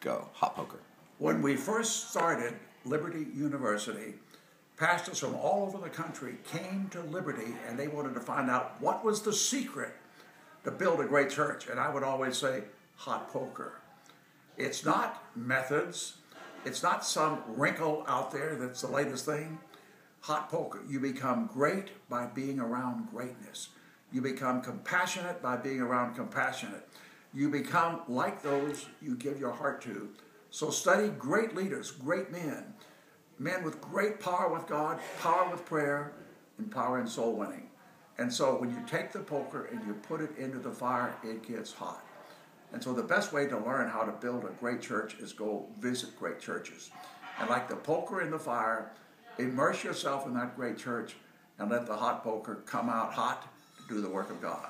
Go. Hot poker. When we first started Liberty University, pastors from all over the country came to Liberty and they wanted to find out what was the secret to build a great church. And I would always say, hot poker. It's not methods, it's not some wrinkle out there that's the latest thing. Hot poker. You become great by being around greatness. You become compassionate by being around compassionate. You become like those you give your heart to. So study great leaders, great men, men with great power with God, power with prayer, and power in soul winning. And so when you take the poker and you put it into the fire, it gets hot. And so the best way to learn how to build a great church is go visit great churches. And like the poker in the fire, immerse yourself in that great church and let the hot poker come out hot to do the work of God.